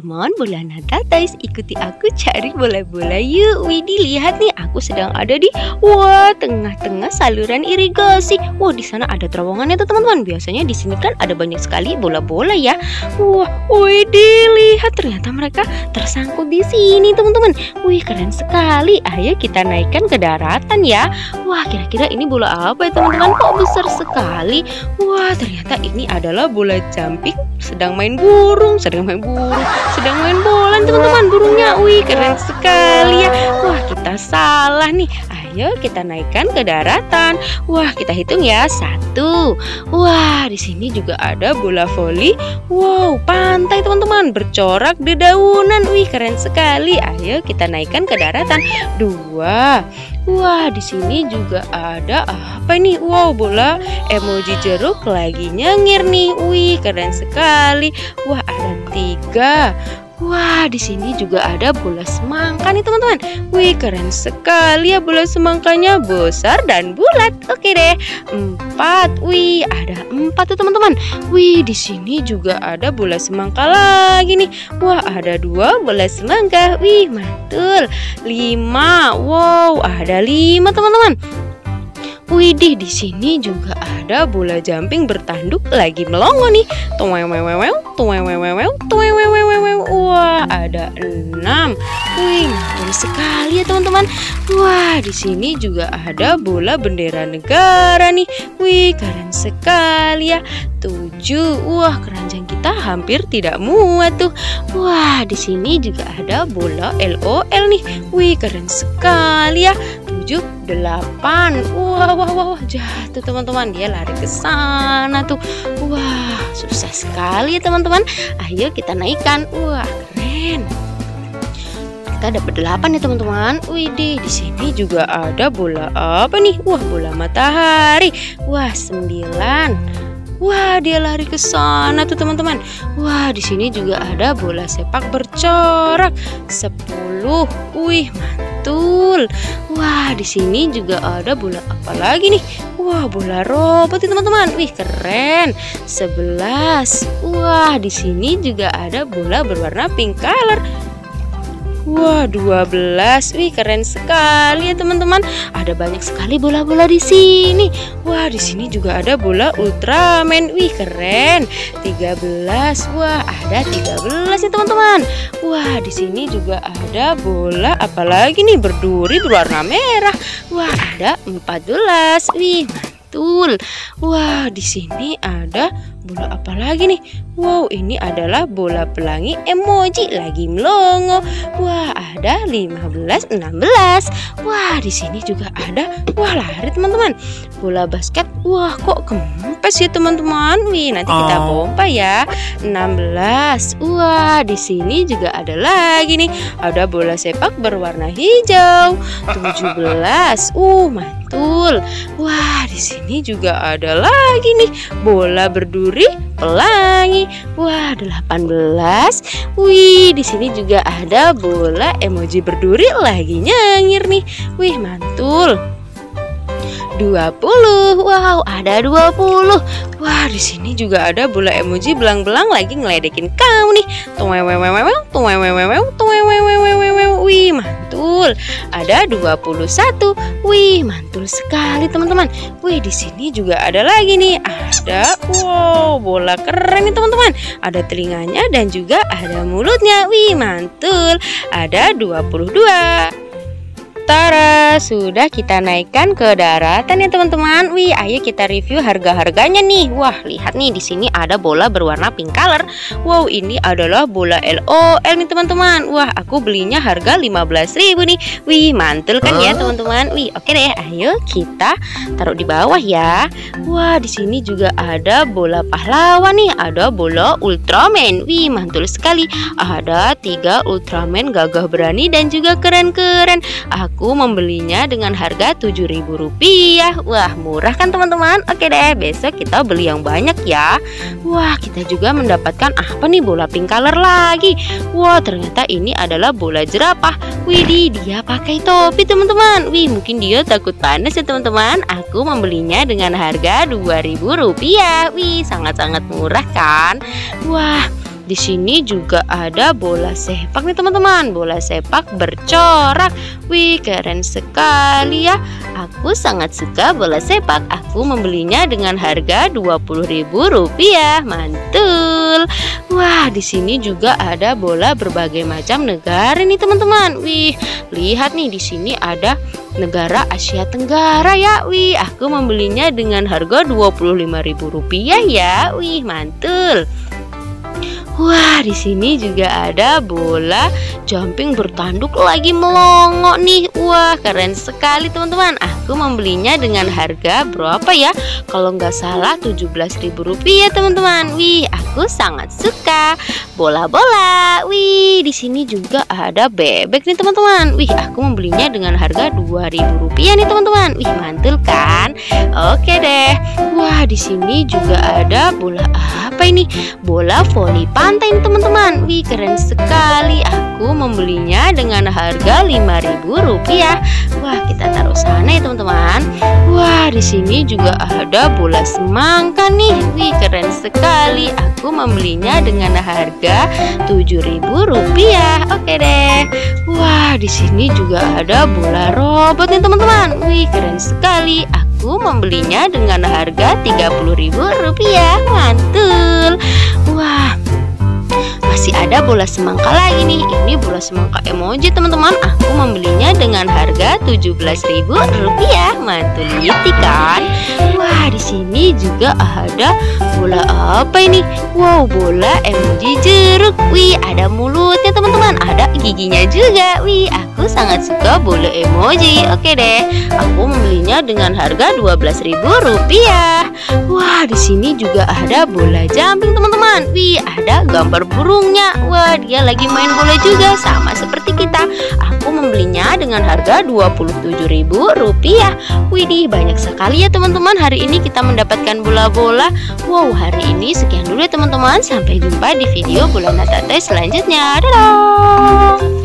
bola Nata Toys Ikuti aku cari bola-bola yuk. Widih lihat nih aku sedang ada di Wah tengah-tengah saluran irigasi. Wah di sana ada terowongannya tuh teman-teman. Biasanya di sini kan ada banyak sekali bola-bola ya. Wah widih lihat ternyata mereka tersangkut di sini teman-teman. Wih keren sekali. Ayo kita naikkan ke daratan ya. Wah kira-kira ini bola apa ya teman-teman? Kok besar sekali? Wah ternyata ini adalah bola jumping sedang main burung sedang main burung sedang main bola teman-teman. Burungnya wih keren sekali ya. Wah kita salah nih. Ayo kita naikkan ke daratan. Wah kita hitung ya satu. Wah di sini juga ada bola voli. Wow pantai teman-teman. Bercorak di daunan wih keren sekali. Ayo kita naikkan ke daratan. Dua. Wah, di sini juga ada apa nih? Wow, bola emoji jeruk lagi nyengir nih. Wih, keren sekali. Wah, ada tiga. Wah, di sini juga ada bola semangka nih teman-teman. Wih, keren sekali ya bola semangkanya besar dan bulat. Oke deh, empat. Wih, ada empat tuh teman-teman. Wih, di sini juga ada bola semangka lagi nih. Wah, ada dua bola semangka. Wih, mantul. Lima. Wow, ada lima teman-teman. Widih, di sini juga ada bola jumping bertanduk lagi melongo nih. Tuwewewewew, tuwewewewew, tuwewewewew. Wah, ada enam. Wih, mantul sekali ya teman-teman. Wah, di sini juga ada bola bendera negara nih. Wih, keren sekali ya. Tujuh. Wah, keranjang kita hampir tidak muat tuh. Wah, di sini juga ada bola LOL nih. Wih, keren sekali ya tujuh delapan. Wah wah wah, wah. Jatuh teman-teman. Dia lari ke sana tuh. Wah susah sekali teman-teman. Ayo kita naikkan. Wah keren. Kita dapat delapan ya teman-teman. Widih di sini juga ada bola apa nih? Wah bola matahari. Wah sembilan. Wah, dia lari ke sana tuh teman-teman. Wah, di sini juga ada bola sepak bercorak. sepuluh. Wih, mantul. Wah, di sini juga ada bola apa lagi nih? Wah, bola robot nih teman-teman. Wih, keren. sebelas Wah, di sini juga ada bola berwarna pink color. Wah, 12. Wih, keren sekali ya, teman-teman. Ada banyak sekali bola-bola di sini. Wah, di sini juga ada bola Ultraman. Wih, keren. 13. Wah, ada 13 ya, teman-teman. Wah, di sini juga ada bola apalagi nih berduri berwarna merah. Wah, ada 14. Wih, mantul. Wah, di sini ada bola apa lagi nih? Wow, ini adalah bola pelangi emoji lagi melongo. Wah, ada 15, 16. Wah, di sini juga ada. Wah, lari teman-teman. Bola basket. Wah, kok kempes ya teman-teman? Wih, nanti kita oh. pompa ya. 16. Wah, di sini juga ada lagi nih. Ada bola sepak berwarna hijau. 17. Uh, mantul. Wah, di sini juga ada lagi nih bola berduri duri, pelangi. Wah, 18. Wih, di sini juga ada bola emoji berduri lagi nyengir nih. Wih, mantul. 20. Wow, ada 20. Wah, di sini juga ada bola emoji belang-belang lagi ngeledekin kamu nih. Tuwewewewew, tuwewewewew. Mantul. Ada 21. Wih, mantul sekali teman-teman. Wih, di sini juga ada lagi nih. Ada wow, bola keren nih teman-teman. Ada telinganya dan juga ada mulutnya. Wih, mantul. Ada 22. Tara, sudah kita naikkan ke daratan ya teman-teman. Wih, ayo kita review harga-harganya nih. Wah, lihat nih di sini ada bola berwarna pink color. Wow, ini adalah bola LOL nih teman-teman. Wah, aku belinya harga 15.000 nih. Wih, mantul kan ya teman-teman. Wih, oke deh. Ayo kita taruh di bawah ya. Wah, di sini juga ada bola pahlawan nih. Ada bola Ultraman. Wih, mantul sekali. Ada tiga Ultraman gagah berani dan juga keren-keren. Aku Aku membelinya dengan harga Rp7.000 Wah murah kan teman-teman? Oke deh besok kita beli yang banyak ya. Wah kita juga mendapatkan apa nih bola pink color lagi? Wah ternyata ini adalah bola jerapah. Widih dia pakai topi teman-teman. Wih mungkin dia takut panas ya teman-teman. Aku membelinya dengan harga Rp2.000 Wih sangat-sangat murah kan? Wah Di sini juga ada bola sepak nih teman-teman. Bola sepak bercorak. Wih, keren sekali ya. Aku sangat suka bola sepak. Aku membelinya dengan harga Rp20.000. Mantul. Wah, di sini juga ada bola berbagai macam negara nih teman-teman. Wih, lihat nih di sini ada negara Asia Tenggara ya. Wih, aku membelinya dengan harga Rp25.000 ya. Wih, mantul. Wah, di sini juga ada bola jumping bertanduk lagi melongo nih. Wah, keren sekali teman-teman. Aku membelinya dengan harga berapa ya? Kalau nggak salah Rp17.000 teman-teman. Wih, aku sangat suka bola-bola. Wih, di sini juga ada bebek nih teman-teman. Wih, aku membelinya dengan harga Rp2.000 nih teman-teman. Wih, mantul kan? Oke. Wah, di sini juga ada bola apa ini? Bola voli pantai teman-teman. Wih keren sekali. Aku membelinya dengan harga Rp5.000 Wah kita taruh sana ya teman-teman. Wah di sini juga ada bola semangka nih. Wih keren sekali. Aku membelinya dengan harga Rp7.000 Oke deh. Wah di sini juga ada bola robot nih teman-teman. Wih keren sekali Aku membelinya dengan harga Rp30.000 Mantul Wah masih ada bola semangka lagi nih. Ini bola semangka emoji teman-teman. Aku membelinya dengan harga Rp17.000 Mantul gitu kan? Wah di sini juga ada bola apa ini? Wow bola emoji jeruk. Wih ada mulutnya teman-teman. Ada giginya juga. Wih aku sangat suka bola emoji. Oke deh Aku membelinya dengan harga Rp12.000 Wah di sini juga ada bola jumping teman-teman. Wih ada gambar burung burungnya Wah dia lagi main bola juga sama seperti kita. Aku membelinya dengan harga Rp27.000 Widih banyak sekali ya teman-teman. Hari ini kita mendapatkan bola-bola. Wow hari ini sekian dulu ya teman-teman. Sampai jumpa di video bulan Natal selanjutnya. Dadah